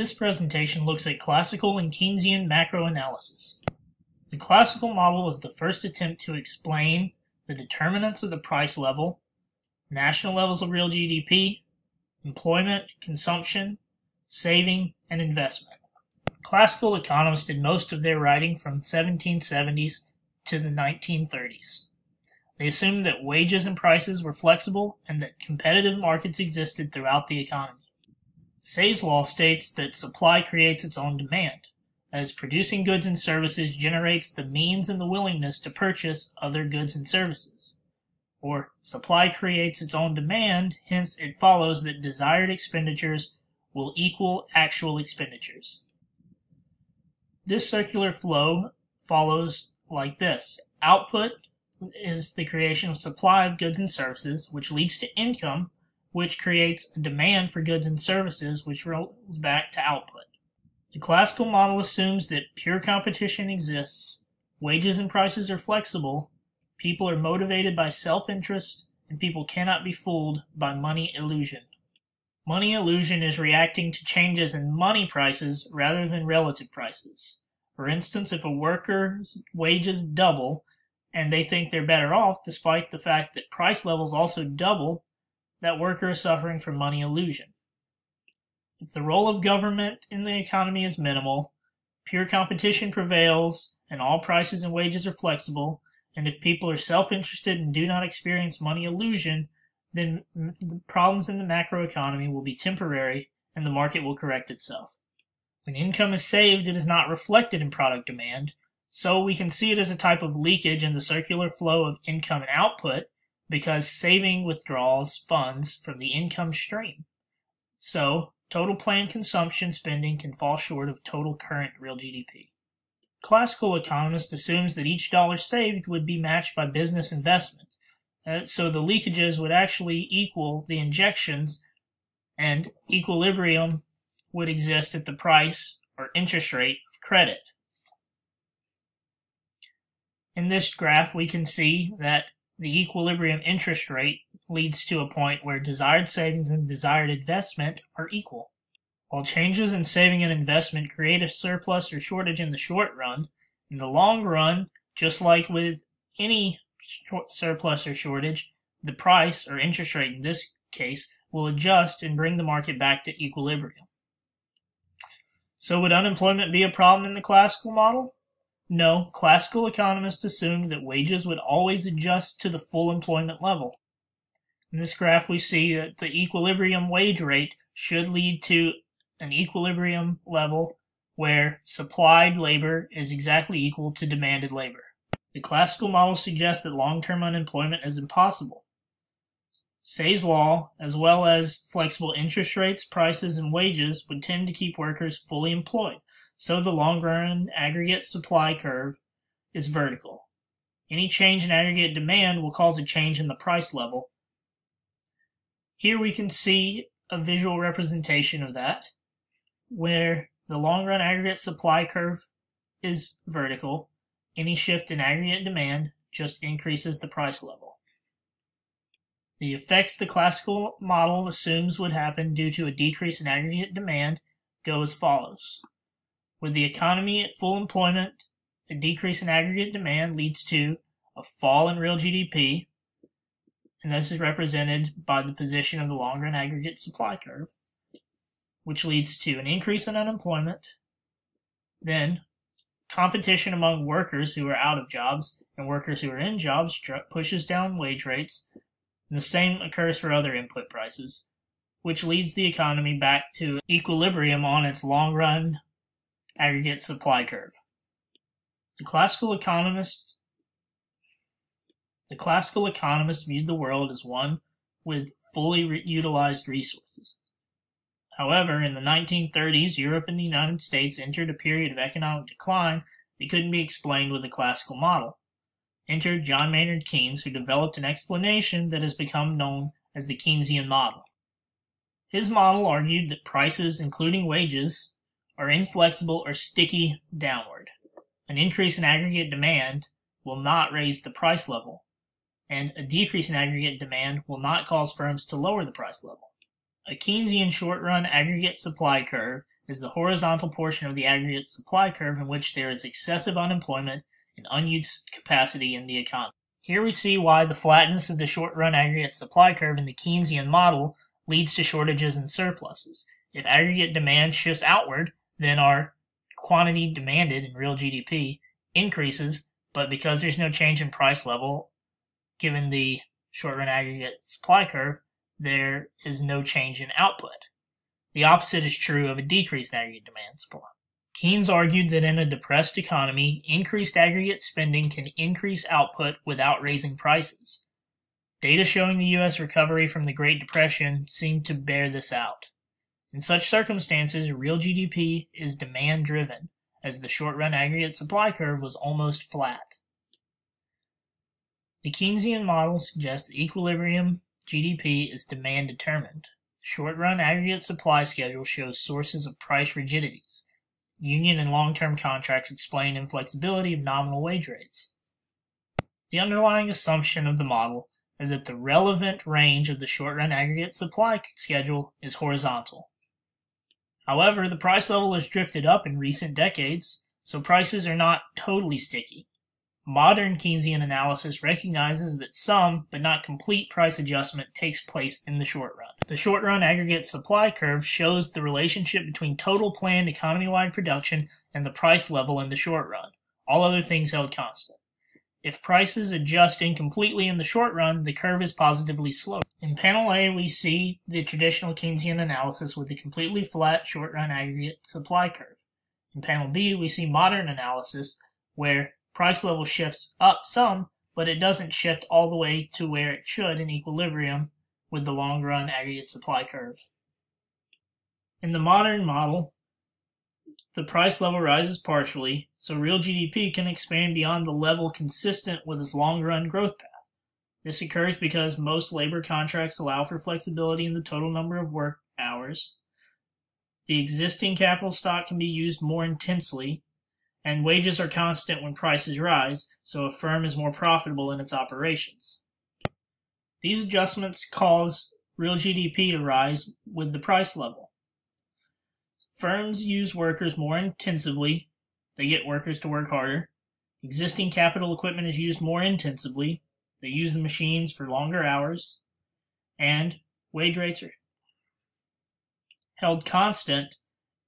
This presentation looks at classical and Keynesian macro analysis. The classical model was the first attempt to explain the determinants of the price level, national levels of real GDP, employment, consumption, saving, and investment. Classical economists did most of their writing from 1770s to the 1930s. They assumed that wages and prices were flexible and that competitive markets existed throughout the economy. Say's law states that supply creates its own demand, as producing goods and services generates the means and the willingness to purchase other goods and services. Or, supply creates its own demand, hence it follows that desired expenditures will equal actual expenditures. This circular flow follows like this. Output is the creation of supply of goods and services, which leads to income, which creates a demand for goods and services, which rolls back to output. The classical model assumes that pure competition exists, wages and prices are flexible, people are motivated by self-interest, and people cannot be fooled by money illusion. Money illusion is reacting to changes in money prices rather than relative prices. For instance, if a worker's wages double and they think they're better off despite the fact that price levels also double that worker is suffering from money illusion. If the role of government in the economy is minimal, pure competition prevails, and all prices and wages are flexible, and if people are self-interested and do not experience money illusion, then the problems in the macroeconomy will be temporary and the market will correct itself. When income is saved, it is not reflected in product demand, so we can see it as a type of leakage in the circular flow of income and output, because saving withdraws funds from the income stream. So, total planned consumption spending can fall short of total current real GDP. Classical economist assumes that each dollar saved would be matched by business investment, uh, so the leakages would actually equal the injections, and equilibrium would exist at the price or interest rate of credit. In this graph, we can see that the equilibrium interest rate leads to a point where desired savings and desired investment are equal. While changes in saving and investment create a surplus or shortage in the short run, in the long run, just like with any surplus or shortage, the price or interest rate in this case will adjust and bring the market back to equilibrium. So would unemployment be a problem in the classical model? No, classical economists assumed that wages would always adjust to the full employment level. In this graph, we see that the equilibrium wage rate should lead to an equilibrium level where supplied labor is exactly equal to demanded labor. The classical model suggests that long-term unemployment is impossible. Say's law, as well as flexible interest rates, prices, and wages, would tend to keep workers fully employed so the long-run aggregate supply curve is vertical. Any change in aggregate demand will cause a change in the price level. Here we can see a visual representation of that, where the long-run aggregate supply curve is vertical. Any shift in aggregate demand just increases the price level. The effects the classical model assumes would happen due to a decrease in aggregate demand go as follows. With the economy at full employment, a decrease in aggregate demand leads to a fall in real GDP, and this is represented by the position of the long run aggregate supply curve, which leads to an increase in unemployment, then competition among workers who are out of jobs and workers who are in jobs pushes down wage rates, and the same occurs for other input prices, which leads the economy back to equilibrium on its long run aggregate supply curve. The classical economists the classical economists viewed the world as one with fully re utilized resources. However, in the 1930s, Europe and the United States entered a period of economic decline that couldn't be explained with the classical model. Entered John Maynard Keynes, who developed an explanation that has become known as the Keynesian model. His model argued that prices, including wages, are inflexible or sticky downward. An increase in aggregate demand will not raise the price level, and a decrease in aggregate demand will not cause firms to lower the price level. A Keynesian short-run aggregate supply curve is the horizontal portion of the aggregate supply curve in which there is excessive unemployment and unused capacity in the economy. Here we see why the flatness of the short-run aggregate supply curve in the Keynesian model leads to shortages and surpluses. If aggregate demand shifts outward, then our quantity demanded in real GDP increases, but because there's no change in price level, given the short-run aggregate supply curve, there is no change in output. The opposite is true of a decreased aggregate demand supply. Keynes argued that in a depressed economy, increased aggregate spending can increase output without raising prices. Data showing the U.S. recovery from the Great Depression seem to bear this out. In such circumstances, real GDP is demand driven, as the short run aggregate supply curve was almost flat. The Keynesian model suggests that equilibrium GDP is demand determined. Short run aggregate supply schedule shows sources of price rigidities. Union and long term contracts explain inflexibility of nominal wage rates. The underlying assumption of the model is that the relevant range of the short run aggregate supply schedule is horizontal. However, the price level has drifted up in recent decades, so prices are not totally sticky. Modern Keynesian analysis recognizes that some, but not complete price adjustment takes place in the short run. The short run aggregate supply curve shows the relationship between total planned economy-wide production and the price level in the short run, all other things held constant. If prices adjust incompletely in the short run, the curve is positively sloped. In panel A, we see the traditional Keynesian analysis with a completely flat short run aggregate supply curve. In panel B, we see modern analysis where price level shifts up some, but it doesn't shift all the way to where it should in equilibrium with the long run aggregate supply curve. In the modern model, the price level rises partially, so real GDP can expand beyond the level consistent with its long run growth path. This occurs because most labor contracts allow for flexibility in the total number of work hours. The existing capital stock can be used more intensely, and wages are constant when prices rise, so a firm is more profitable in its operations. These adjustments cause real GDP to rise with the price level. Firms use workers more intensively, they get workers to work harder. Existing capital equipment is used more intensively, they use the machines for longer hours, and wage rates are held constant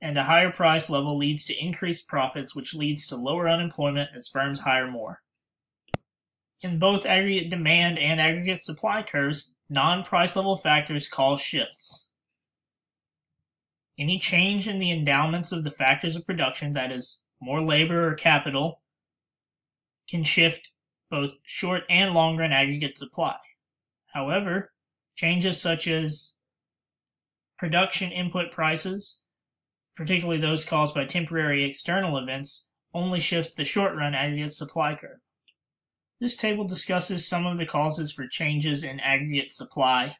and a higher price level leads to increased profits, which leads to lower unemployment as firms hire more. In both aggregate demand and aggregate supply curves, non-price level factors cause shifts. Any change in the endowments of the factors of production, that is, more labor or capital, can shift both short and long run aggregate supply. However, changes such as production input prices, particularly those caused by temporary external events, only shift the short-run aggregate supply curve. This table discusses some of the causes for changes in aggregate supply.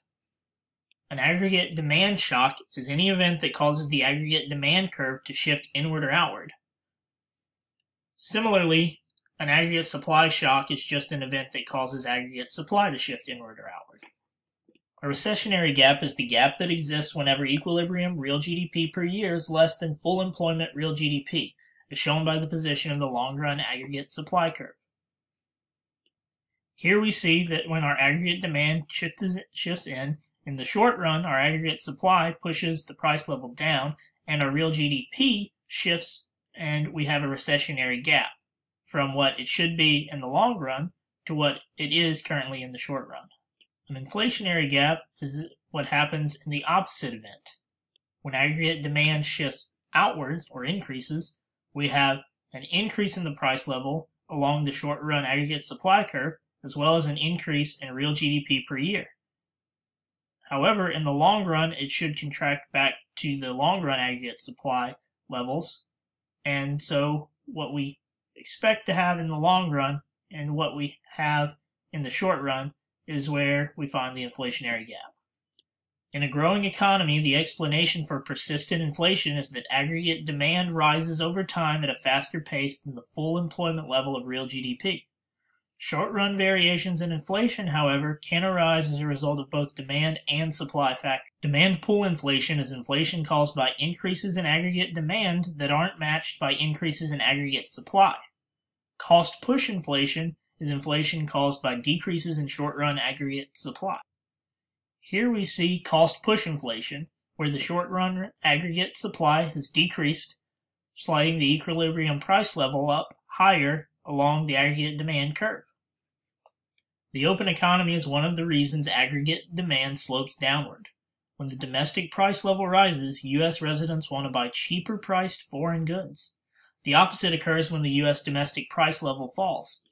An aggregate demand shock is any event that causes the aggregate demand curve to shift inward or outward. Similarly, an aggregate supply shock is just an event that causes aggregate supply to shift inward or outward. A recessionary gap is the gap that exists whenever equilibrium real GDP per year is less than full employment real GDP, as shown by the position of the long-run aggregate supply curve. Here we see that when our aggregate demand shifts, shifts in, in the short run, our aggregate supply pushes the price level down, and our real GDP shifts, and we have a recessionary gap from what it should be in the long run to what it is currently in the short run. An inflationary gap is what happens in the opposite event. When aggregate demand shifts outwards or increases, we have an increase in the price level along the short run aggregate supply curve, as well as an increase in real GDP per year. However, in the long run, it should contract back to the long run aggregate supply levels. And so, what we expect to have in the long run and what we have in the short run is where we find the inflationary gap. In a growing economy, the explanation for persistent inflation is that aggregate demand rises over time at a faster pace than the full employment level of real GDP. Short run variations in inflation, however, can arise as a result of both demand and supply factors. Demand pull inflation is inflation caused by increases in aggregate demand that aren't matched by increases in aggregate supply. Cost push inflation is inflation caused by decreases in short run aggregate supply. Here we see cost push inflation, where the short run aggregate supply has decreased, sliding the equilibrium price level up higher along the aggregate demand curve. The open economy is one of the reasons aggregate demand slopes downward. When the domestic price level rises, U.S. residents want to buy cheaper priced foreign goods. The opposite occurs when the U.S. domestic price level falls.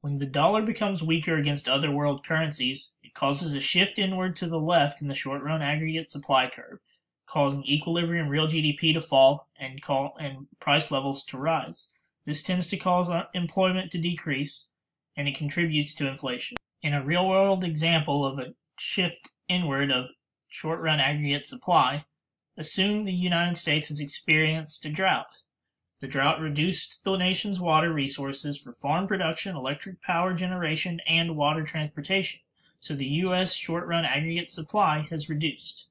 When the dollar becomes weaker against other world currencies, it causes a shift inward to the left in the short run aggregate supply curve, causing equilibrium real GDP to fall and, call, and price levels to rise. This tends to cause uh, employment to decrease, and it contributes to inflation. In a real world example of a shift inward of short run aggregate supply, assume the United States has experienced a drought. The drought reduced the nation's water resources for farm production, electric power generation, and water transportation, so the U.S. short run aggregate supply has reduced.